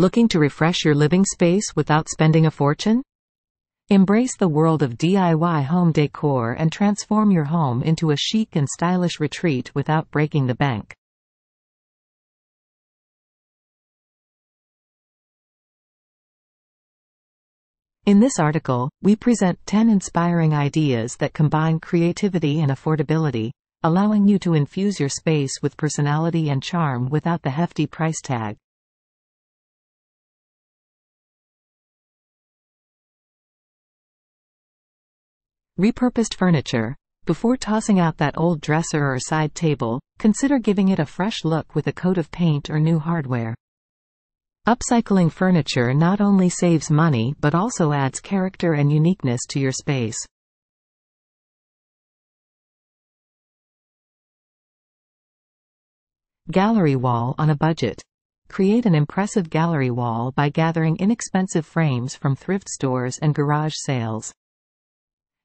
Looking to refresh your living space without spending a fortune? Embrace the world of DIY home decor and transform your home into a chic and stylish retreat without breaking the bank. In this article, we present 10 inspiring ideas that combine creativity and affordability, allowing you to infuse your space with personality and charm without the hefty price tag. Repurposed furniture. Before tossing out that old dresser or side table, consider giving it a fresh look with a coat of paint or new hardware. Upcycling furniture not only saves money but also adds character and uniqueness to your space. Gallery wall on a budget. Create an impressive gallery wall by gathering inexpensive frames from thrift stores and garage sales.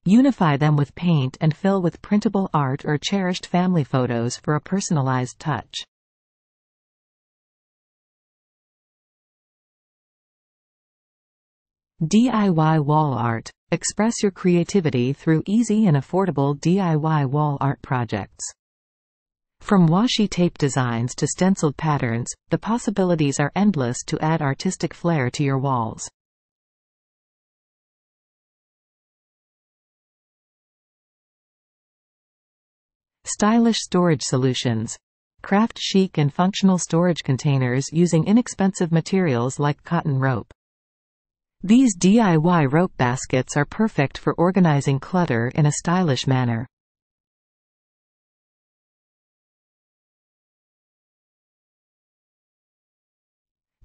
Unify them with paint and fill with printable art or cherished family photos for a personalized touch. DIY wall art. Express your creativity through easy and affordable DIY wall art projects. From washi tape designs to stenciled patterns, the possibilities are endless to add artistic flair to your walls. Stylish storage solutions. Craft chic and functional storage containers using inexpensive materials like cotton rope. These DIY rope baskets are perfect for organizing clutter in a stylish manner.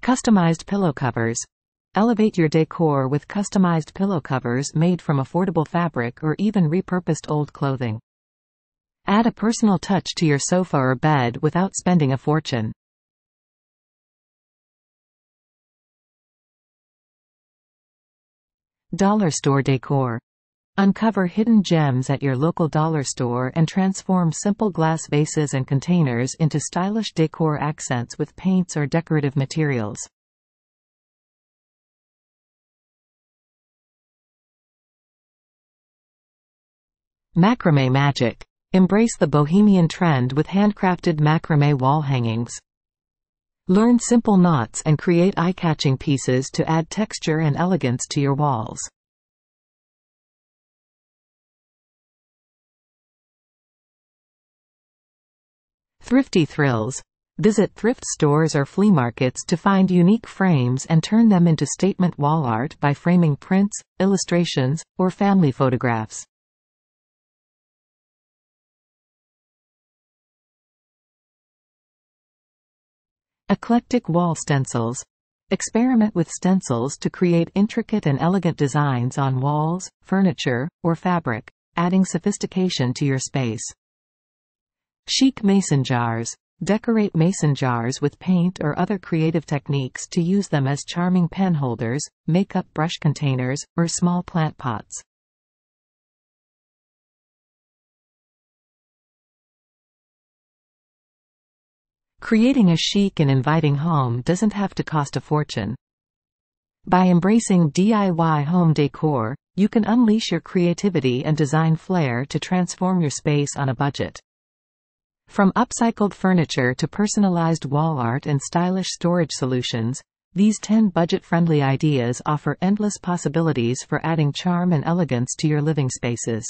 Customized pillow covers. Elevate your decor with customized pillow covers made from affordable fabric or even repurposed old clothing. Add a personal touch to your sofa or bed without spending a fortune. Dollar store decor. Uncover hidden gems at your local dollar store and transform simple glass vases and containers into stylish decor accents with paints or decorative materials. Macrame magic. Embrace the bohemian trend with handcrafted macrame wall hangings. Learn simple knots and create eye-catching pieces to add texture and elegance to your walls. Thrifty thrills. Visit thrift stores or flea markets to find unique frames and turn them into statement wall art by framing prints, illustrations, or family photographs. Eclectic wall stencils. Experiment with stencils to create intricate and elegant designs on walls, furniture, or fabric, adding sophistication to your space. Chic mason jars. Decorate mason jars with paint or other creative techniques to use them as charming pen holders, makeup brush containers, or small plant pots. Creating a chic and inviting home doesn't have to cost a fortune. By embracing DIY home decor, you can unleash your creativity and design flair to transform your space on a budget. From upcycled furniture to personalized wall art and stylish storage solutions, these 10 budget-friendly ideas offer endless possibilities for adding charm and elegance to your living spaces.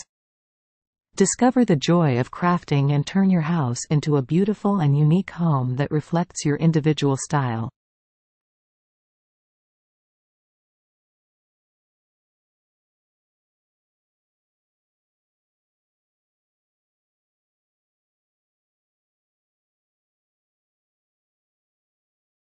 Discover the joy of crafting and turn your house into a beautiful and unique home that reflects your individual style.